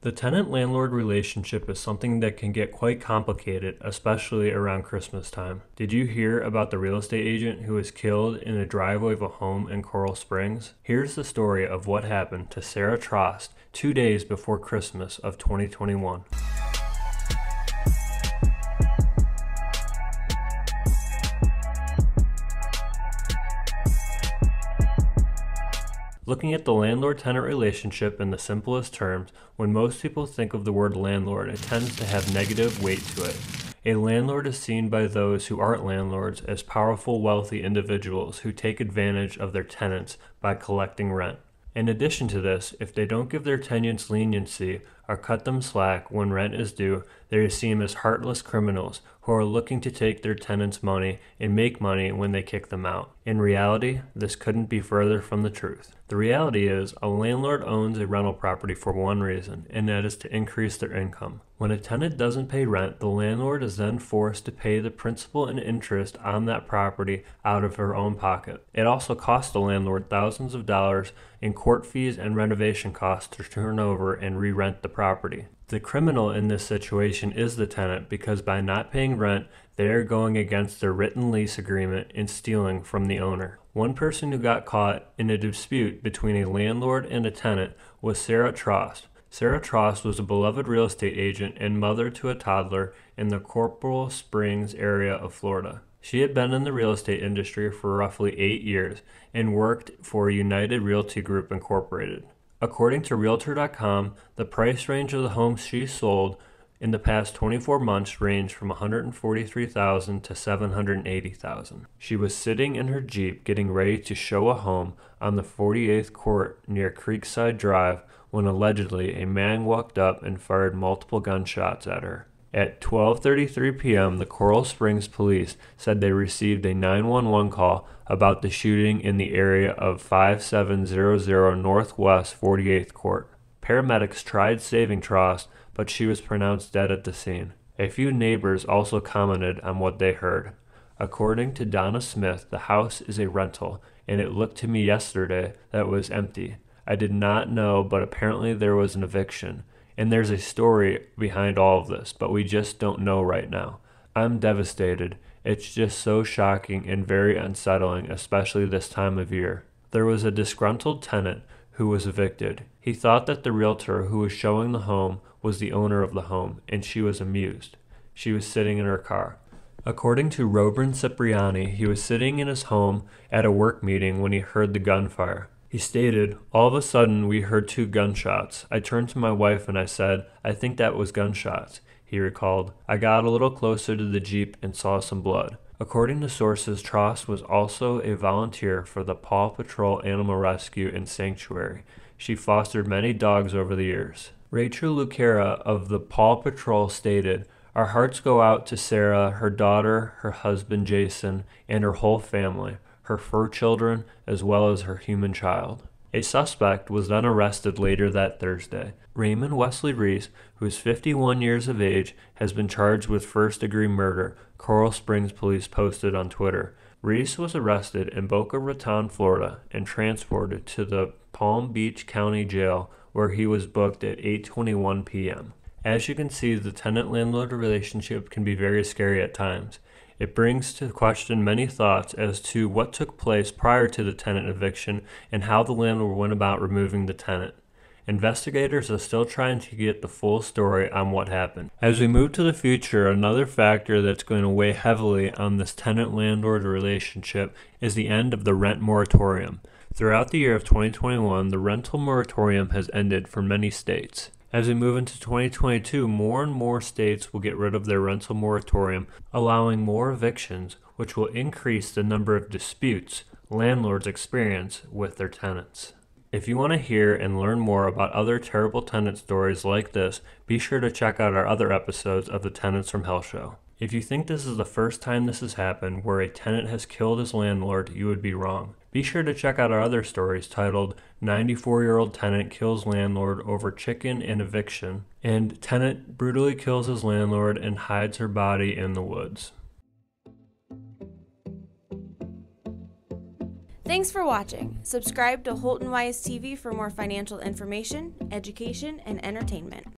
The tenant landlord relationship is something that can get quite complicated, especially around Christmas time. Did you hear about the real estate agent who was killed in the driveway of a home in Coral Springs? Here's the story of what happened to Sara Trost two days before Christmas of 2021. Looking at the landlord tenant relationship in the simplest terms, when most people think of the word landlord, it tends to have negative weight to it. A landlord is seen by those who aren't landlords as powerful, wealthy individuals who take advantage of their tenants by collecting rent. In addition to this, if they don't give their tenants leniency or cut them slack when rent is due, they are seen as heartless criminals who are looking to take their tenants' money and make money when they kick them out. In reality, this couldn't be further from the truth. The reality is, a landlord owns a rental property for one reason, and that is to increase their income. When a tenant doesn't pay rent, the landlord is then forced to pay the principal and interest on that property out of her own pocket. It also costs the landlord thousands of dollars in court fees and renovation costs to turn over and re rent the property. The criminal in this situation is the tenant because by not paying rent, they are going against their written lease agreement and stealing from the owner. One person who got caught in a dispute between a landlord and a tenant was Sara Trost. Sara Trost was a beloved real estate agent and mother to a toddler in the Coral Springs area of Florida. She had been in the real estate industry for roughly eight years and worked for United Realty Group Incorporated. According to Realtor.com, the price range of the homes she sold in the past 24 months ranged from 143,000 to 780,000. She was sitting in her Jeep getting ready to show a home on the 48th court near Creekside Drive when allegedly a man walked up and fired multiple gunshots at her. At 12:33 p.m., the Coral Springs police said they received a 911 call about the shooting in the area of 5700 Northwest 48th Court. Paramedics tried saving Trost, but she was pronounced dead at the scene. A few neighbors also commented on what they heard. According to Donna Smith, the house is a rental, and it looked to me yesterday that it was empty. I did not know, but apparently there was an eviction. And there's a story behind all of this, but we just don't know right now. I'm devastated. It's just so shocking and very unsettling, especially this time of year. There was a disgruntled tenant who was evicted. He thought that the realtor who was showing the home was the owner of the home, and she was amused. She was sitting in her car. According to Robin Cipriani, he was sitting in his home at a work meeting when he heard the gunfire. He stated, All of a sudden, we heard two gunshots. I turned to my wife and I said, I think that was gunshots. He recalled, I got a little closer to the Jeep and saw some blood. According to sources, Trost was also a volunteer for the Paw Patrol Animal Rescue and Sanctuary. She fostered many dogs over the years. Rachel Lucara of the Paw Patrol stated, Our hearts go out to Sara, her daughter, her husband Jason, and her whole family her fur children, as well as her human child. A suspect was then arrested later that Thursday. Raymond Wesley Reese, who is 51 years of age, has been charged with first degree murder, Coral Springs police posted on Twitter. Reese was arrested in Boca Raton, Florida, and transported to the Palm Beach County Jail where he was booked at 8:21 p.m. As you can see, the tenant-landlord relationship can be very scary at times. It brings to question many thoughts as to what took place prior to the tenant eviction and how the landlord went about removing the tenant. Investigators are still trying to get the full story on what happened. As we move to the future, another factor that's going to weigh heavily on this tenant landlord relationship is the end of the rent moratorium. Throughout the year of 2021, the rental moratorium has ended for many states. As we move into 2022, more and more states will get rid of their rental moratorium, allowing more evictions, which will increase the number of disputes landlords experience with their tenants. If you want to hear and learn more about other terrible tenant stories like this, be sure to check out our other episodes of the Tenants from Hell show. If you think this is the first time this has happened where a tenant has killed his landlord, you would be wrong. Be sure to check out our other stories titled 94 year old tenant kills landlord over chicken and eviction, and tenant brutally kills his landlord and hides her body in the woods. Thanks for watching. Subscribe to Holton Wise TV for more financial information, education, and entertainment.